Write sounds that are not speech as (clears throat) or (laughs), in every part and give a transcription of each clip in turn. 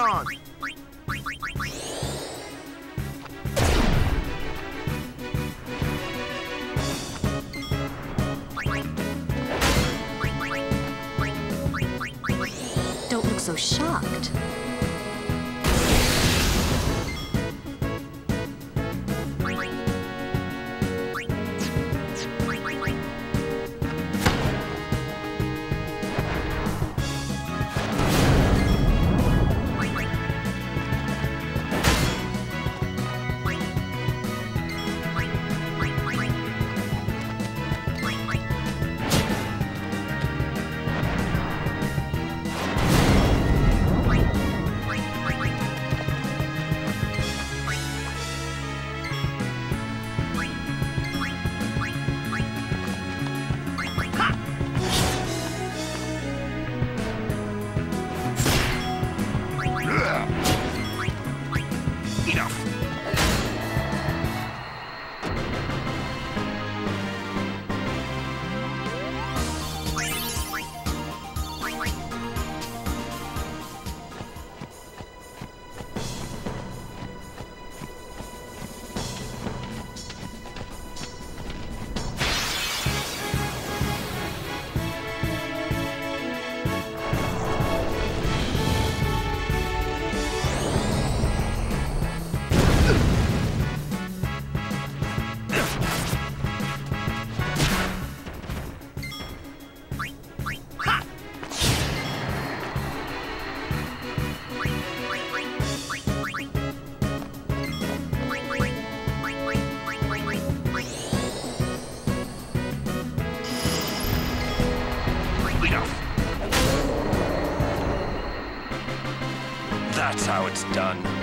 On! It's done.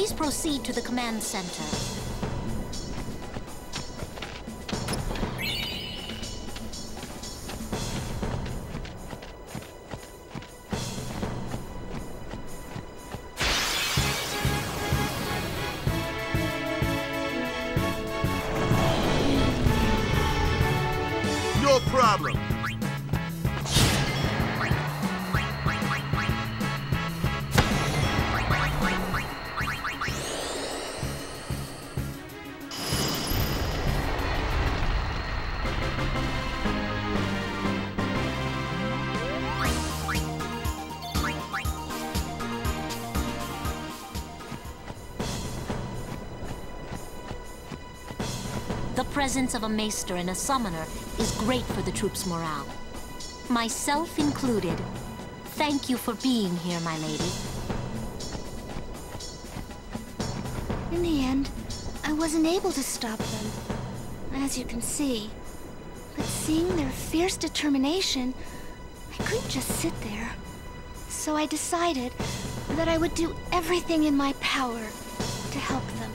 Please proceed to the command center. Presence of a maester and a summoner is great for the troops' morale. Myself included. Thank you for being here, my lady. In the end, I wasn't able to stop them, as you can see. But seeing their fierce determination, I couldn't just sit there. So I decided that I would do everything in my power to help them.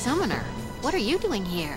Summoner, what are you doing here?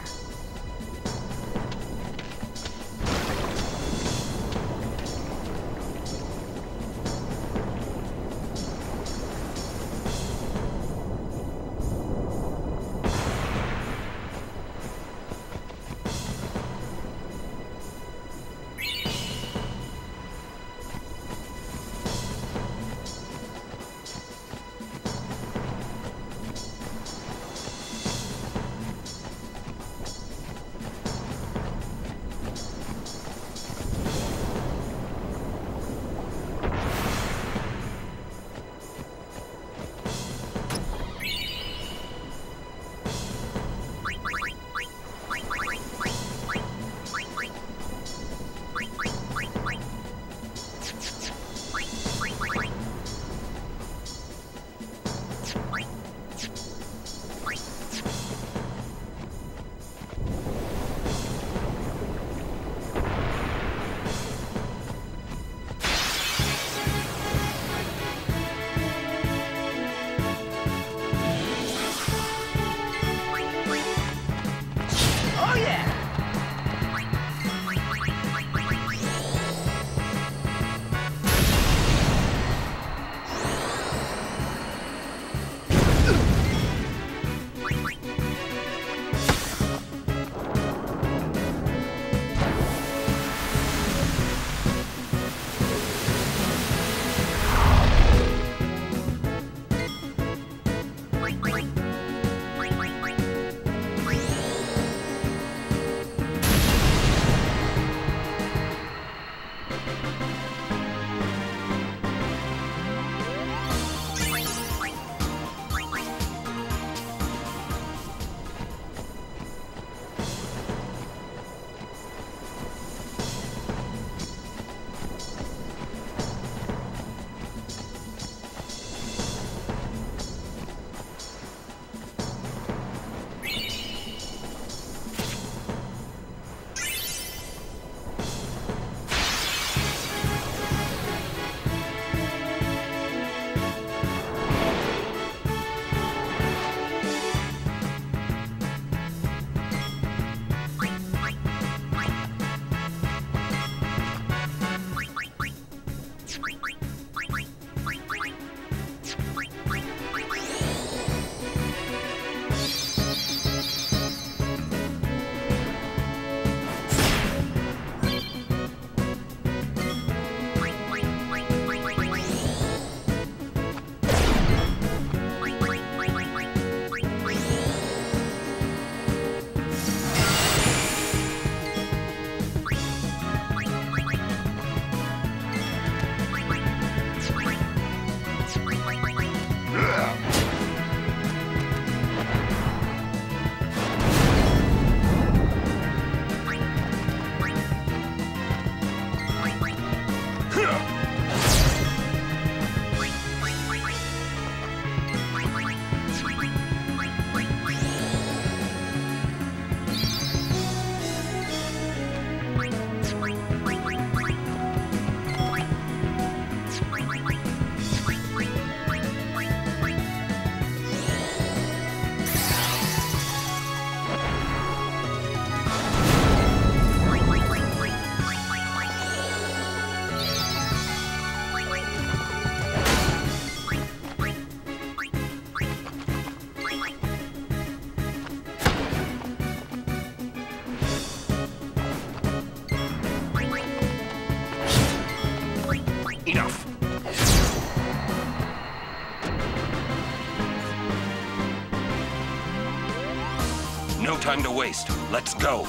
Time to waste. Let's go.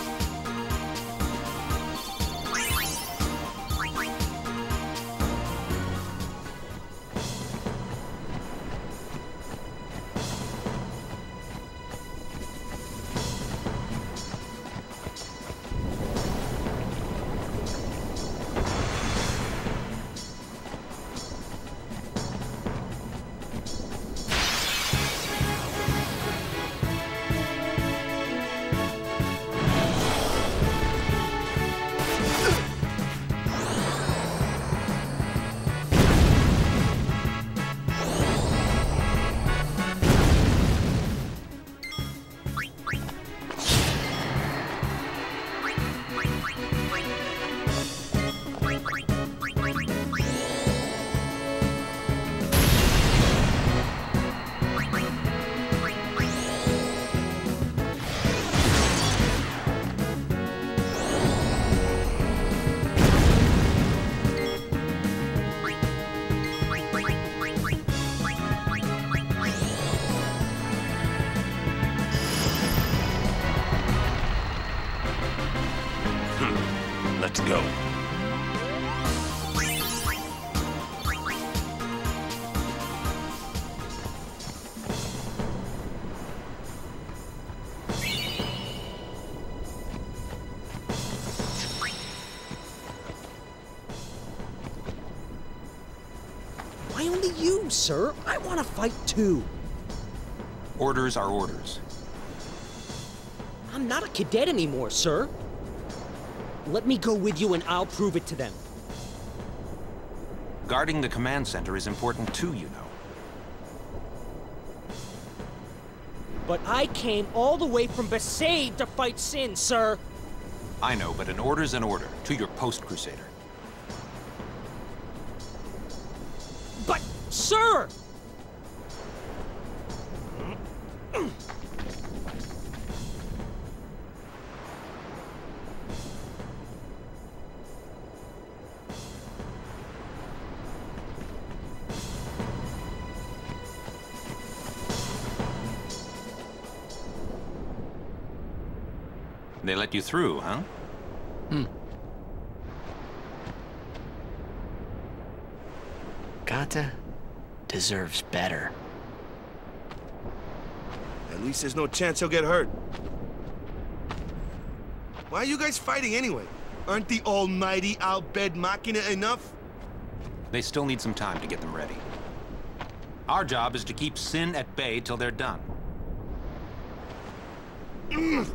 You, sir? I want to fight too. Orders are orders. I'm not a cadet anymore, sir. Let me go with you and I'll prove it to them. Guarding the command center is important too, you know. But I came all the way from Besaid to fight Sin, sir. I know, but an order's an order. To your post, Crusader. They let you through, huh? Hmm. Gatta deserves better. At least there's no chance he'll get hurt. Why are you guys fighting anyway? Aren't the almighty Al Bhed Machina enough? They still need some time to get them ready. Our job is to keep Sin at bay till they're done. (clears throat)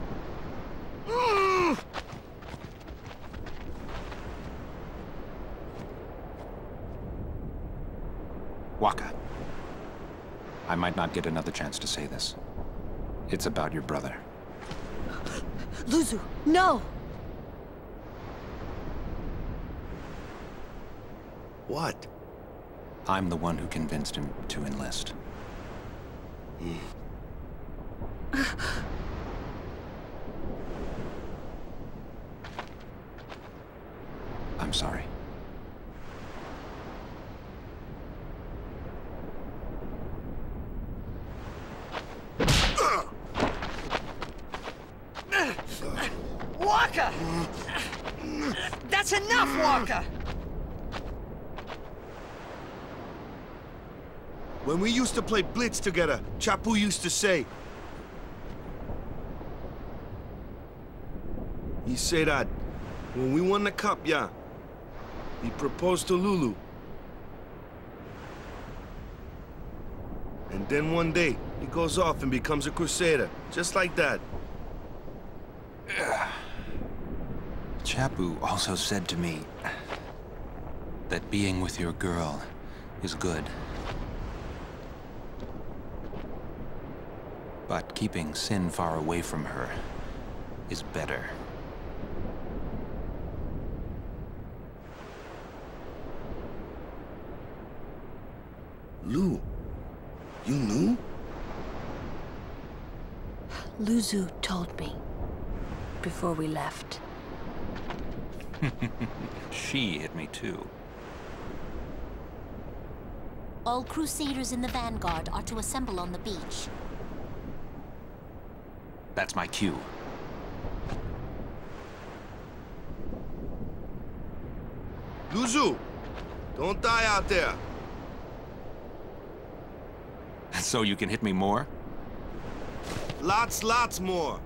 Wakka. I might not get another chance to say this. It's about your brother. Luzzu, no! What? I'm the one who convinced him to enlist. Hmm. I'm sorry. Wakka! That's enough, Wakka! When we used to play Blitz together, Chappu used to say... He say that when we won the cup, yeah, he proposed to Lulu. And then one day, he goes off and becomes a crusader, just like that. Chappu also said to me that being with your girl is good. But keeping Sin far away from her is better. Lou, you knew? Luzzu told me before we left. (laughs) She hit me too. All Crusaders in the Vanguard are to assemble on the beach. That's my cue. Luzzu, don't die out there. (laughs) So you can hit me more? Lots, lots more.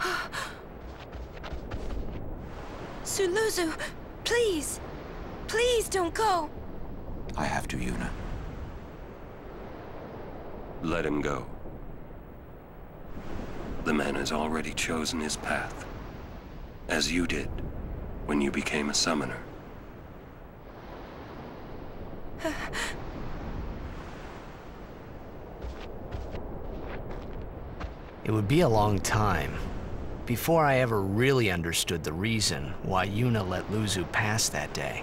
(gasps) Suluzu, please! Please don't go! I have to, Yuna. Let him go. The man has already chosen his path. As you did, when you became a summoner. (sighs) It would be a long time before I ever really understood the reason why Yuna let Luzzu pass that day.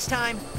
Next time.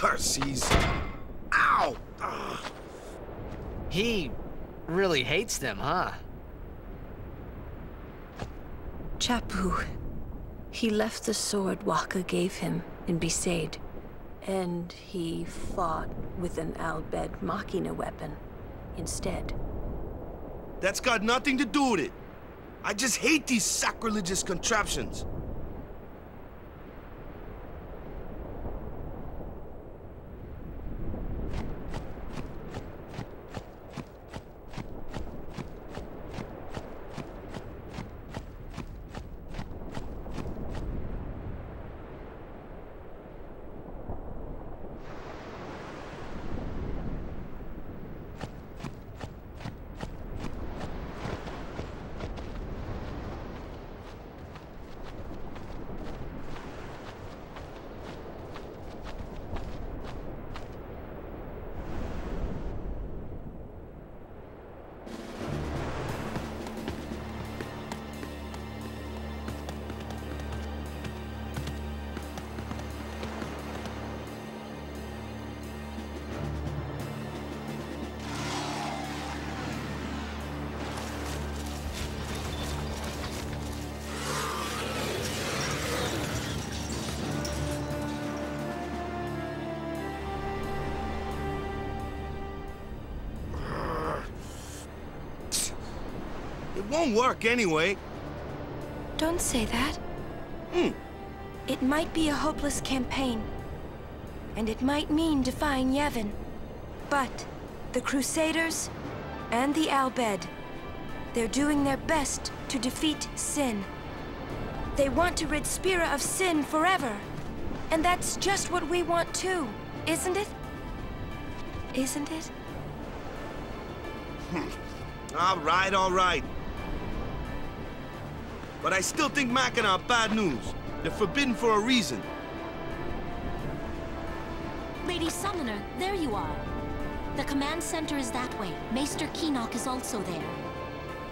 Curses. Ow! Ugh. He really hates them, huh? Chappu. He left the sword Wakka gave him in Besaid. And he fought with an Al Bhed Machina weapon instead. That's got nothing to do with it. I just hate these sacrilegious contraptions. Won't work anyway. Don't say that. Hmm. It might be a hopeless campaign. And it might mean defying Yevon. But the Crusaders and the Al Bhed, they're doing their best to defeat Sin. They want to rid Spira of Sin forever. And that's just what we want too, isn't it? Isn't it? all right, all right. But I still think mac machina are bad news. They're forbidden for a reason. Lady Summoner, there you are. The command center is that way. Maester Kinoc is also there.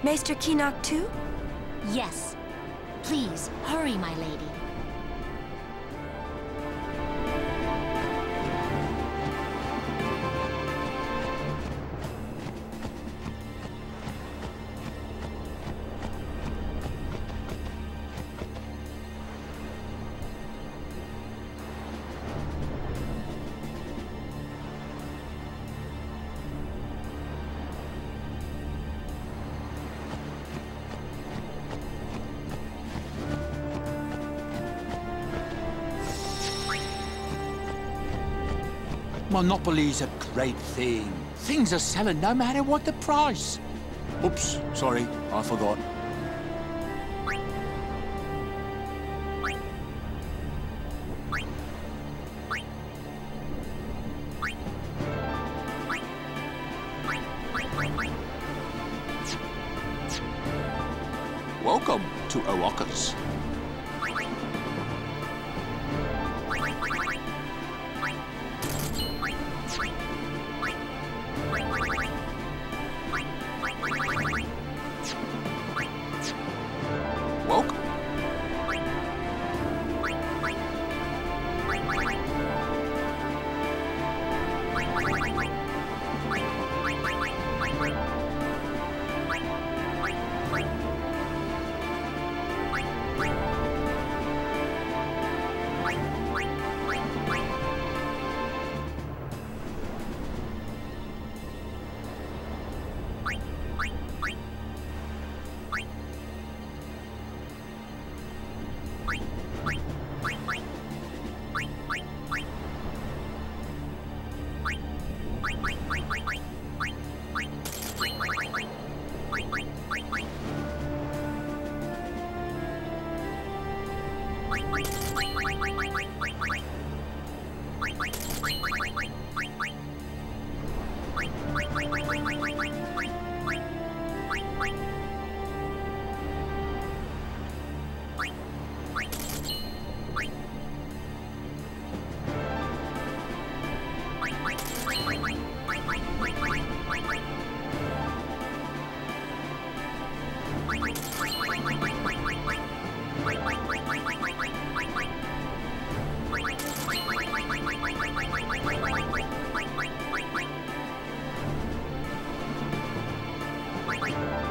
Maester Kinoc too? Yes. Please, hurry, my lady. Monopoly's a great thing. Things are selling no matter what the price. Oops, sorry, I forgot. Welcome to Arrakis. The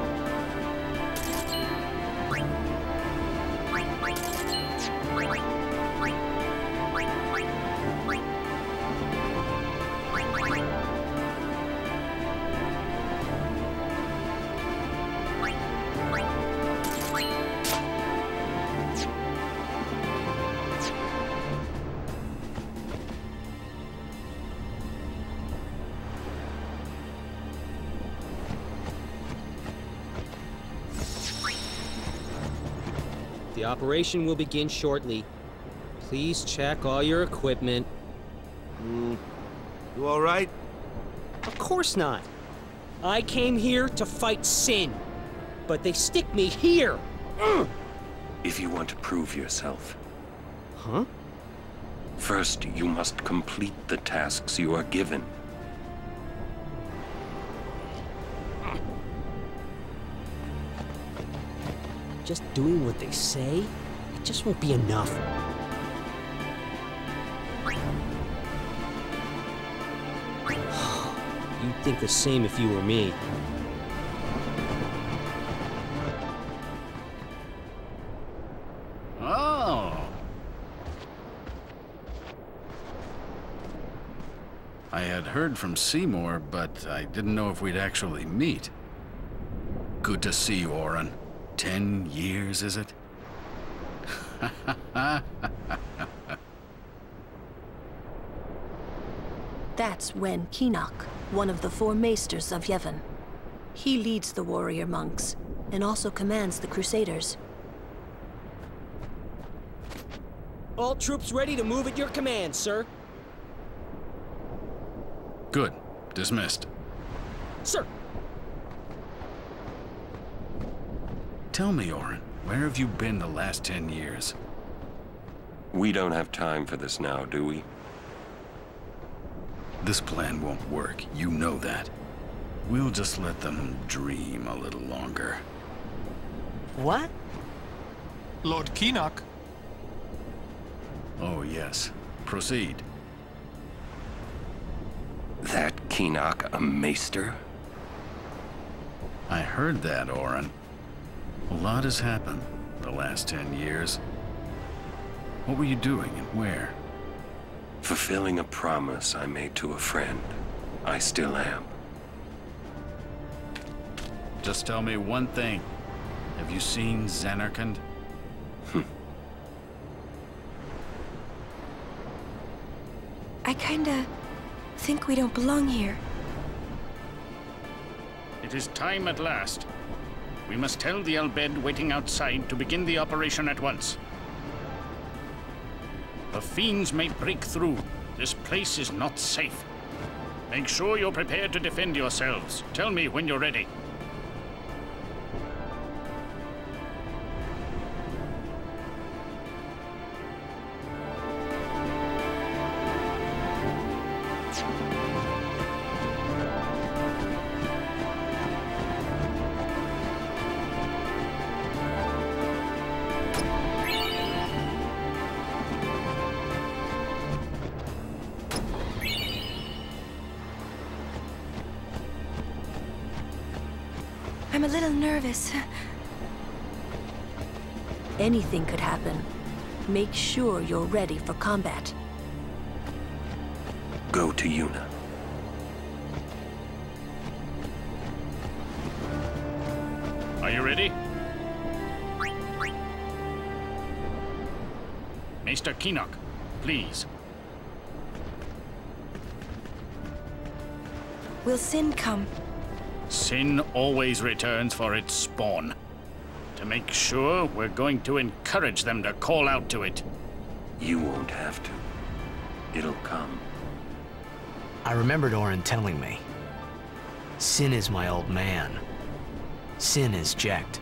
operation will begin shortly. Please check all your equipment. Mm. You all right? Of course not. I came here to fight Sin, but they stick me here. If you want to prove yourself, Huh? first you must complete the tasks you are given. Just doing what they say, it just won't be enough. (sighs) You'd think the same if you were me. Oh. I had heard from Seymour, but I didn't know if we'd actually meet. Good to see you, Auron. Ten years, is it? That's when Kinoc, one of the four maesters of Yevon. He leads the warrior monks, and also commands the Crusaders. All troops ready to move at your command, sir. Good. Dismissed. Sir. Tell me, Auron, where have you been the last ten years? We don't have time for this now, do we? This plan won't work. You know that. We'll just let them dream a little longer. What? Lord Kinoc. Oh, yes. Proceed. That Kinoc a maester? I heard that, Auron. A lot has happened the last ten years. What were you doing and where? Fulfilling a promise I made to a friend. I still am. Just tell me one thing. Have you seen Zanarkand? I kinda think we don't belong here. It is time at last. We must tell the Al Bhed waiting outside to begin the operation at once. The fiends may break through. This place is not safe. Make sure you're prepared to defend yourselves. Tell me when you're ready. I'm a little nervous. Anything could happen. Make sure you're ready for combat. Go to Yuna. Are you ready? Maester Kinoc, please. Will Sin come? Sin always returns for its spawn. To make sure, we're going to encourage them to call out to it. You won't have to. It'll come. I remembered Auron telling me. Sin is my old man. Sin is Jecht.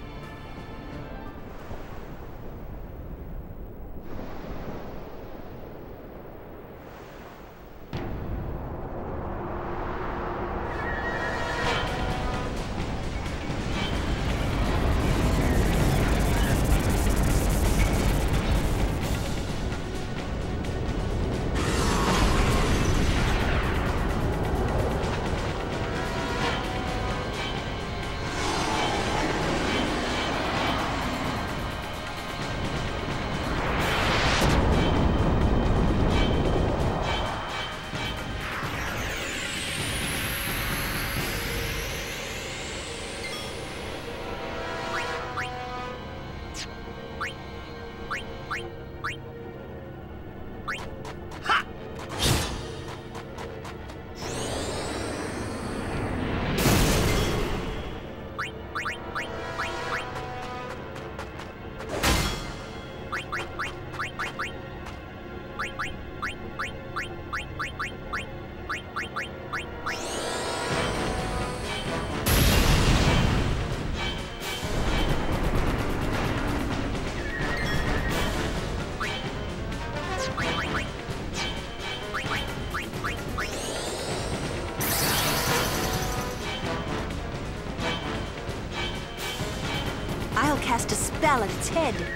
Its head.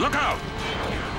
Look out!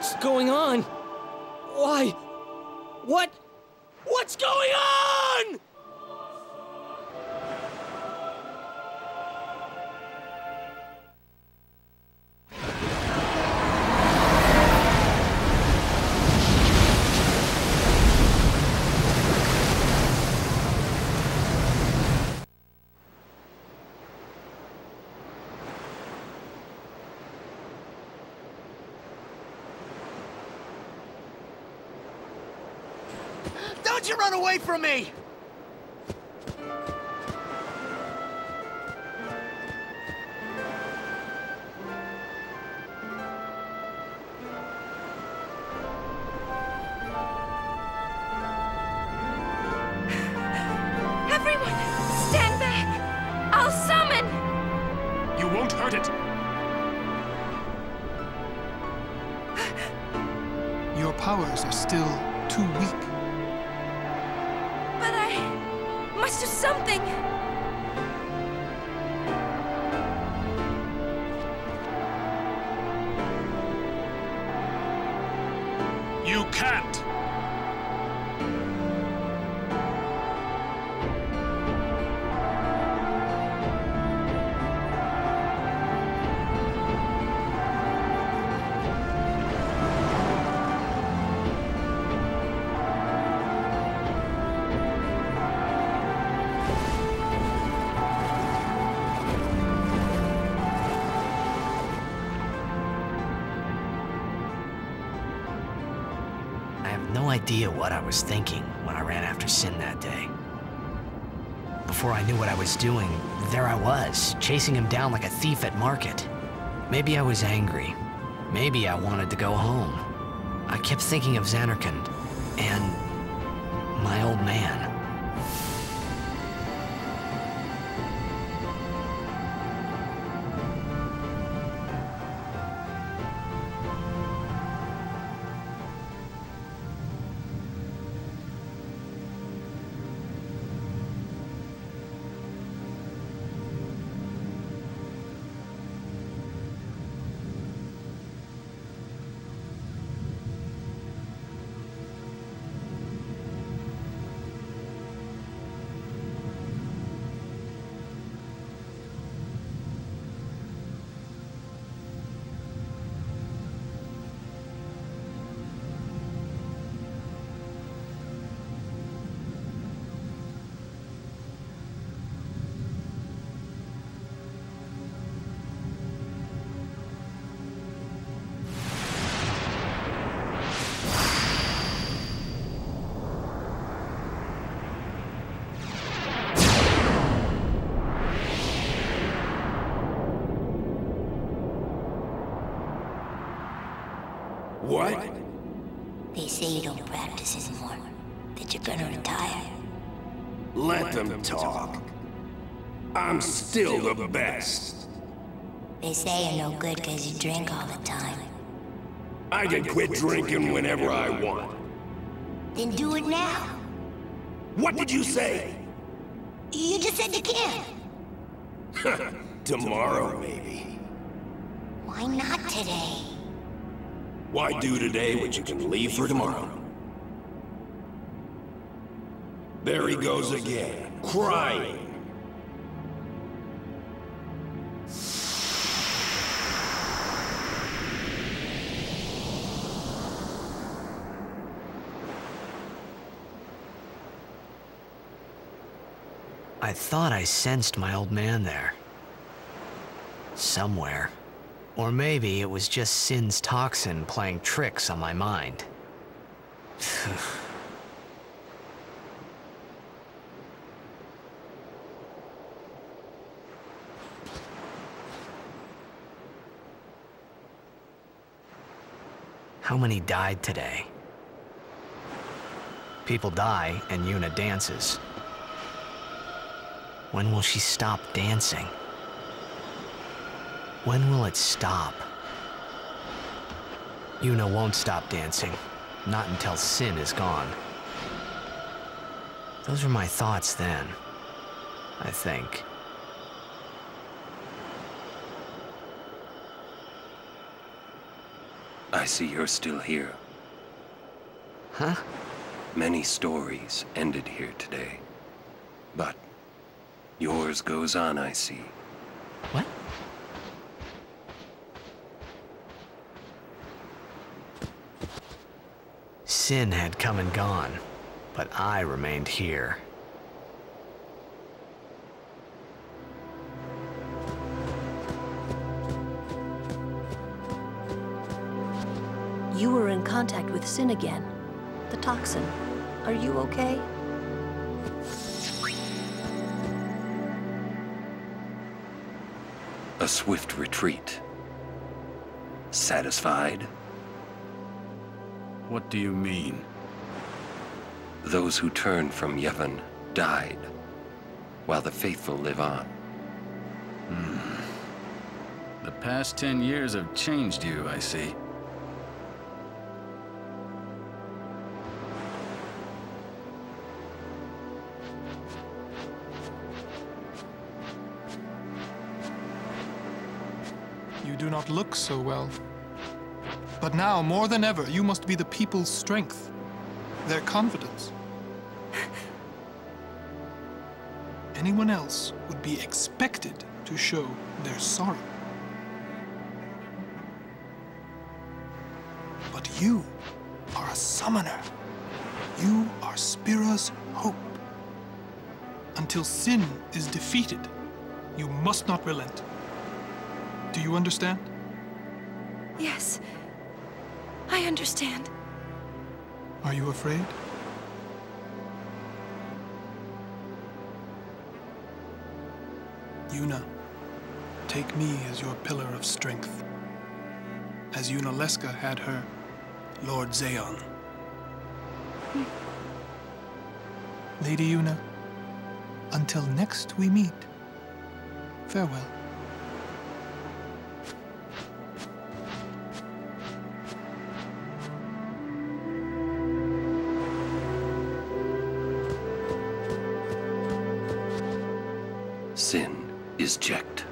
What's going on? Why? You run away from me! Was thinking when I ran after Sin that day. Before I knew what I was doing, there I was, chasing him down like a thief at market. Maybe I was angry. Maybe I wanted to go home. I kept thinking of Zanarkand and my old man. Best. They say you're no good because you drink all the time. I can quit drinking whenever I want. Then do it now. What did you say? You just said you can't. (laughs) Tomorrow, maybe. Why not today? Why do today what you can leave for tomorrow? There he goes again, crying. I thought I sensed my old man there. Somewhere. Or maybe it was just Sin's toxin playing tricks on my mind. (sighs) How many died today? People die and Yuna dances. When will she stop dancing? When will it stop? Yuna won't stop dancing. Not until Sin is gone. Those were my thoughts then. I think. I see you're still here. Huh? Many stories ended here today. But yours goes on, I see. What? Sin had come and gone, but I remained here. You were in contact with Sin again. The toxin. Are you okay? Swift retreat. Satisfied? What do you mean? Those who turned from Yevon died, while the faithful live on. Hmm. The past ten years have changed you, I see. Look so well. But now, more than ever, you must be the people's strength, their confidence. Anyone else would be expected to show their sorrow. But you are a summoner. You are Spira's hope. Until sin is defeated, you must not relent. Do you understand? Yes. I understand. Are you afraid? Yuna, take me as your pillar of strength. As Yunalesca had her Lord Zaon. Lady Yuna, until next we meet, farewell. Is Jecht.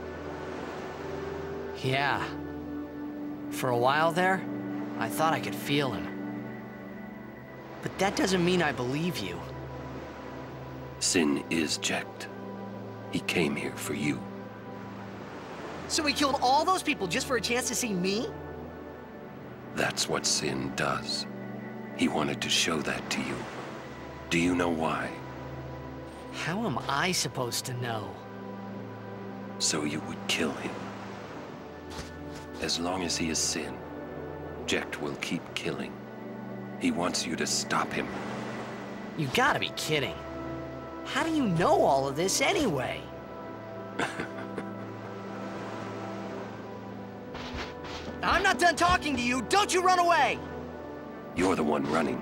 Yeah. For a while there, I thought I could feel him. But that doesn't mean I believe you. Sin is Jecht. He came here for you. So he killed all those people just for a chance to see me? That's what Sin does. He wanted to show that to you. Do you know why? How am I supposed to know? So you would kill him. As long as he is Sin, Jecht will keep killing. He wants you to stop him. You gotta be kidding. How do you know all of this anyway? (laughs) I'm not done talking to you. Don't you run away! You're the one running.